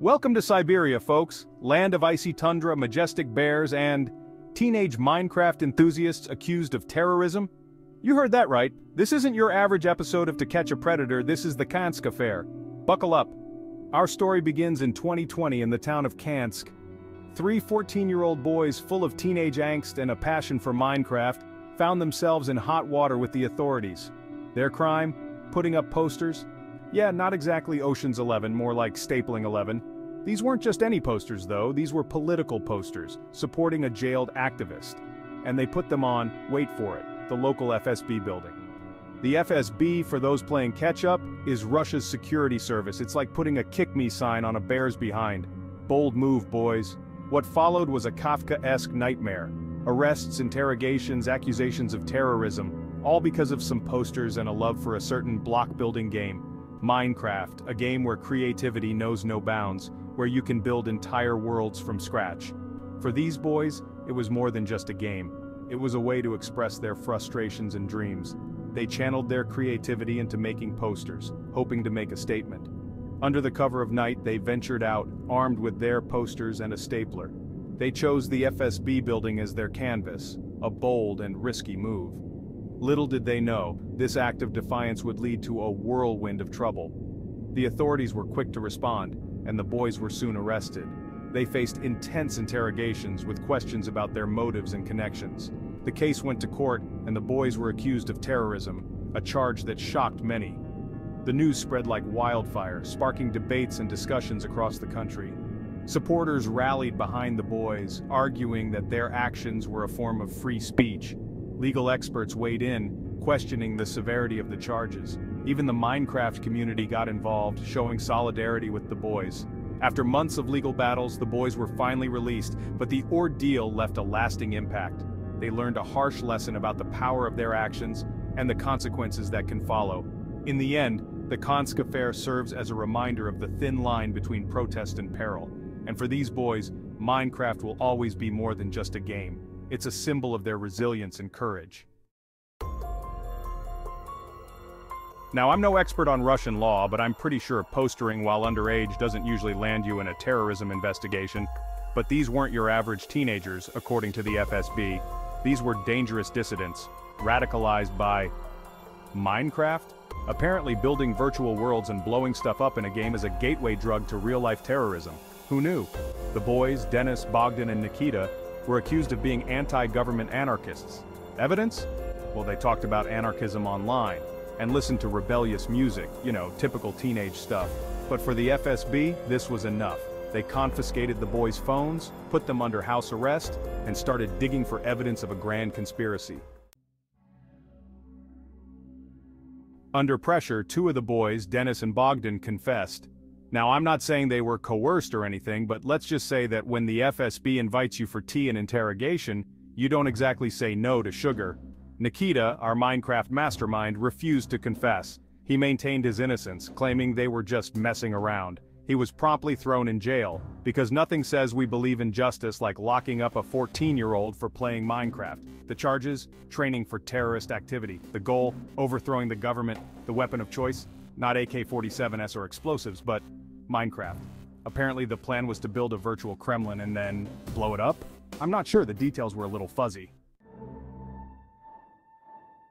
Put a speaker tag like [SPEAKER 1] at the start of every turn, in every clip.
[SPEAKER 1] Welcome to Siberia, folks, land of icy tundra, majestic bears, and teenage Minecraft enthusiasts accused of terrorism? You heard that right. This isn't your average episode of To Catch a Predator, this is the Kansk Affair. Buckle up. Our story begins in 2020 in the town of Kansk. Three 14-year-old boys full of teenage angst and a passion for Minecraft found themselves in hot water with the authorities. Their crime? Putting up posters? Yeah, not exactly Ocean's 11, more like Stapling 11. These weren't just any posters though, these were political posters, supporting a jailed activist. And they put them on, wait for it, the local FSB building. The FSB, for those playing catch-up, is Russia's security service. It's like putting a kick-me sign on a bear's behind. Bold move, boys. What followed was a Kafka-esque nightmare. Arrests, interrogations, accusations of terrorism, all because of some posters and a love for a certain block-building game. Minecraft, a game where creativity knows no bounds, where you can build entire worlds from scratch. For these boys, it was more than just a game. It was a way to express their frustrations and dreams. They channeled their creativity into making posters, hoping to make a statement. Under the cover of night they ventured out, armed with their posters and a stapler. They chose the FSB building as their canvas, a bold and risky move. Little did they know, this act of defiance would lead to a whirlwind of trouble. The authorities were quick to respond, and the boys were soon arrested. They faced intense interrogations with questions about their motives and connections. The case went to court, and the boys were accused of terrorism, a charge that shocked many. The news spread like wildfire, sparking debates and discussions across the country. Supporters rallied behind the boys, arguing that their actions were a form of free speech, Legal experts weighed in, questioning the severity of the charges. Even the Minecraft community got involved, showing solidarity with the boys. After months of legal battles, the boys were finally released, but the ordeal left a lasting impact. They learned a harsh lesson about the power of their actions and the consequences that can follow. In the end, the Kansk affair serves as a reminder of the thin line between protest and peril. And for these boys, Minecraft will always be more than just a game. It's a symbol of their resilience and courage. Now I'm no expert on Russian law, but I'm pretty sure postering while underage doesn't usually land you in a terrorism investigation. But these weren't your average teenagers, according to the FSB. These were dangerous dissidents, radicalized by Minecraft? Apparently building virtual worlds and blowing stuff up in a game is a gateway drug to real-life terrorism. Who knew? The boys, Dennis, Bogdan, and Nikita, were accused of being anti-government anarchists. Evidence? Well, they talked about anarchism online, and listened to rebellious music, you know, typical teenage stuff. But for the FSB, this was enough. They confiscated the boys' phones, put them under house arrest, and started digging for evidence of a grand conspiracy. Under pressure, two of the boys, Dennis and Bogdan, confessed, now I'm not saying they were coerced or anything, but let's just say that when the FSB invites you for tea and interrogation, you don't exactly say no to sugar. Nikita, our Minecraft mastermind, refused to confess. He maintained his innocence, claiming they were just messing around. He was promptly thrown in jail, because nothing says we believe in justice like locking up a 14-year-old for playing Minecraft. The charges? Training for terrorist activity. The goal? Overthrowing the government. The weapon of choice? Not AK-47s or explosives, but Minecraft. Apparently the plan was to build a virtual Kremlin and then blow it up? I'm not sure, the details were a little fuzzy.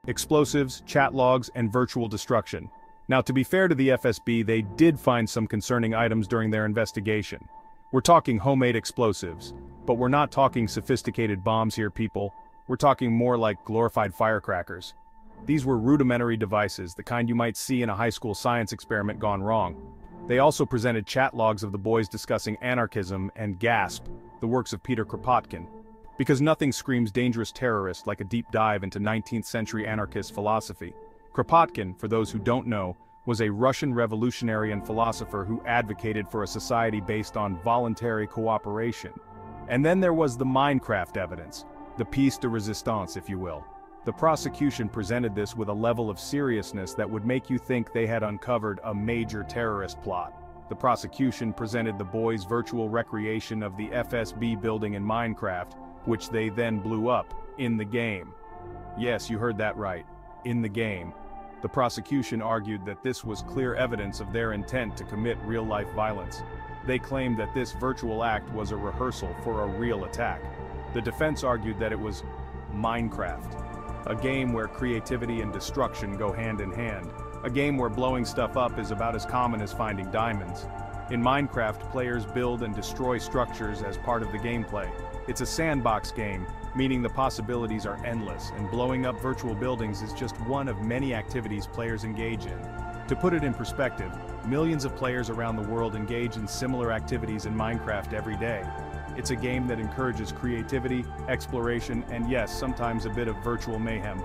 [SPEAKER 1] Explosives, chat logs, and virtual destruction. Now to be fair to the FSB, they did find some concerning items during their investigation. We're talking homemade explosives, but we're not talking sophisticated bombs here people, we're talking more like glorified firecrackers. These were rudimentary devices, the kind you might see in a high school science experiment gone wrong. They also presented chat logs of the boys discussing anarchism and GASP, the works of Peter Kropotkin. Because nothing screams dangerous terrorist like a deep dive into 19th century anarchist philosophy. Kropotkin, for those who don't know, was a Russian revolutionary and philosopher who advocated for a society based on voluntary cooperation. And then there was the Minecraft evidence, the piece de resistance if you will. The prosecution presented this with a level of seriousness that would make you think they had uncovered a major terrorist plot. The prosecution presented the boys' virtual recreation of the FSB building in Minecraft, which they then blew up, in the game. Yes, you heard that right. In the game. The prosecution argued that this was clear evidence of their intent to commit real-life violence. They claimed that this virtual act was a rehearsal for a real attack. The defense argued that it was Minecraft, a game where creativity and destruction go hand in hand, a game where blowing stuff up is about as common as finding diamonds. In Minecraft, players build and destroy structures as part of the gameplay. It's a sandbox game, meaning the possibilities are endless, and blowing up virtual buildings is just one of many activities players engage in. To put it in perspective, millions of players around the world engage in similar activities in Minecraft every day. It's a game that encourages creativity, exploration, and yes, sometimes a bit of virtual mayhem.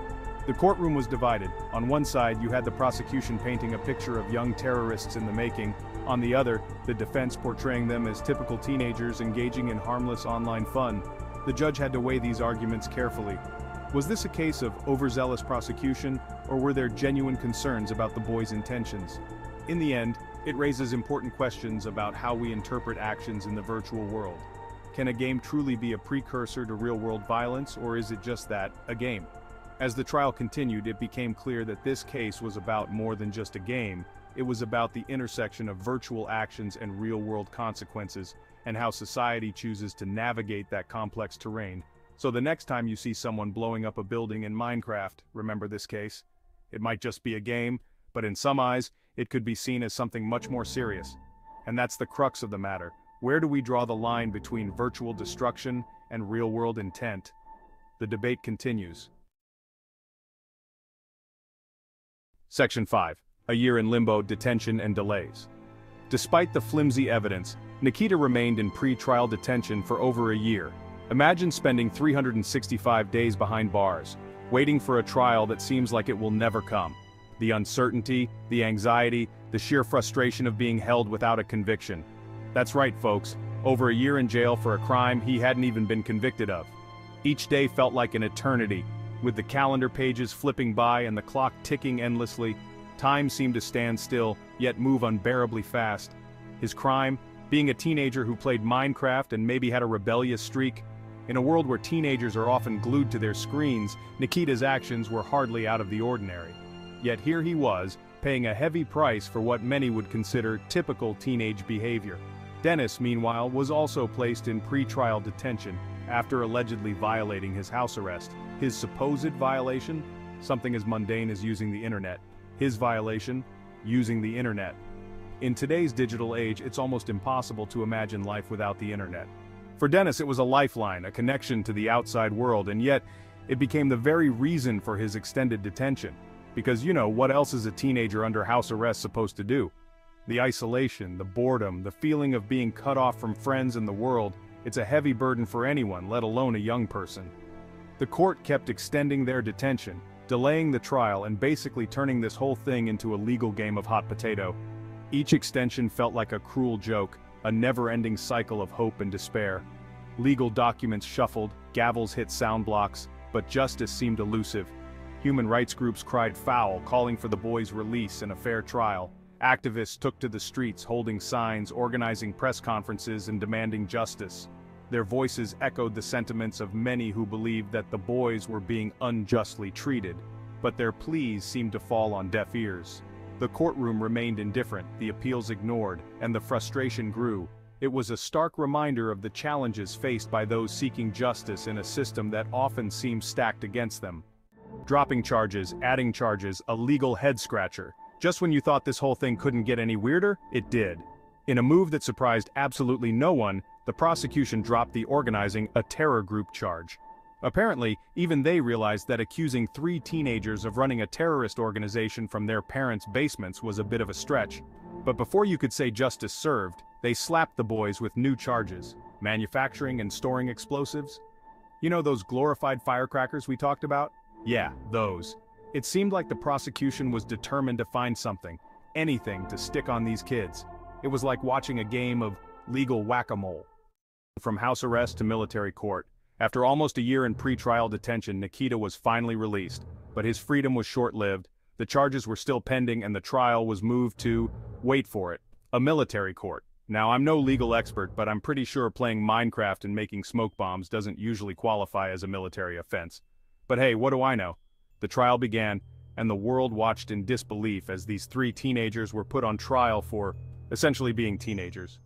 [SPEAKER 1] The courtroom was divided. On one side, you had the prosecution painting a picture of young terrorists in the making. On the other, the defense portraying them as typical teenagers engaging in harmless online fun. The judge had to weigh these arguments carefully. Was this a case of overzealous prosecution, or were there genuine concerns about the boys' intentions? In the end, it raises important questions about how we interpret actions in the virtual world. Can a game truly be a precursor to real-world violence, or is it just that, a game? As the trial continued, it became clear that this case was about more than just a game, it was about the intersection of virtual actions and real-world consequences, and how society chooses to navigate that complex terrain so the next time you see someone blowing up a building in Minecraft, remember this case. It might just be a game, but in some eyes, it could be seen as something much more serious. And that's the crux of the matter. Where do we draw the line between virtual destruction and real-world intent? The debate continues. Section 5. A year in limbo, detention and delays. Despite the flimsy evidence, Nikita remained in pre-trial detention for over a year, Imagine spending 365 days behind bars, waiting for a trial that seems like it will never come. The uncertainty, the anxiety, the sheer frustration of being held without a conviction. That's right folks, over a year in jail for a crime he hadn't even been convicted of. Each day felt like an eternity, with the calendar pages flipping by and the clock ticking endlessly, time seemed to stand still, yet move unbearably fast. His crime, being a teenager who played Minecraft and maybe had a rebellious streak, in a world where teenagers are often glued to their screens, Nikita's actions were hardly out of the ordinary. Yet here he was, paying a heavy price for what many would consider typical teenage behavior. Dennis, meanwhile, was also placed in pre-trial detention after allegedly violating his house arrest. His supposed violation? Something as mundane as using the internet. His violation? Using the internet. In today's digital age, it's almost impossible to imagine life without the internet. For Dennis it was a lifeline, a connection to the outside world, and yet, it became the very reason for his extended detention. Because you know, what else is a teenager under house arrest supposed to do? The isolation, the boredom, the feeling of being cut off from friends and the world, it's a heavy burden for anyone, let alone a young person. The court kept extending their detention, delaying the trial and basically turning this whole thing into a legal game of hot potato. Each extension felt like a cruel joke, a never-ending cycle of hope and despair. Legal documents shuffled, gavels hit sound blocks, but justice seemed elusive. Human rights groups cried foul, calling for the boy's release and a fair trial. Activists took to the streets holding signs, organizing press conferences and demanding justice. Their voices echoed the sentiments of many who believed that the boys were being unjustly treated, but their pleas seemed to fall on deaf ears. The courtroom remained indifferent, the appeals ignored, and the frustration grew. It was a stark reminder of the challenges faced by those seeking justice in a system that often seems stacked against them. Dropping charges, adding charges, a legal head-scratcher. Just when you thought this whole thing couldn't get any weirder, it did. In a move that surprised absolutely no one, the prosecution dropped the organizing a terror group charge. Apparently, even they realized that accusing three teenagers of running a terrorist organization from their parents' basements was a bit of a stretch. But before you could say justice served, they slapped the boys with new charges. Manufacturing and storing explosives? You know those glorified firecrackers we talked about? Yeah, those. It seemed like the prosecution was determined to find something, anything to stick on these kids. It was like watching a game of legal whack-a-mole. From house arrest to military court, after almost a year in pre-trial detention, Nikita was finally released, but his freedom was short-lived, the charges were still pending and the trial was moved to, wait for it, a military court. Now I'm no legal expert but I'm pretty sure playing Minecraft and making smoke bombs doesn't usually qualify as a military offense. But hey, what do I know? The trial began, and the world watched in disbelief as these three teenagers were put on trial for essentially being teenagers.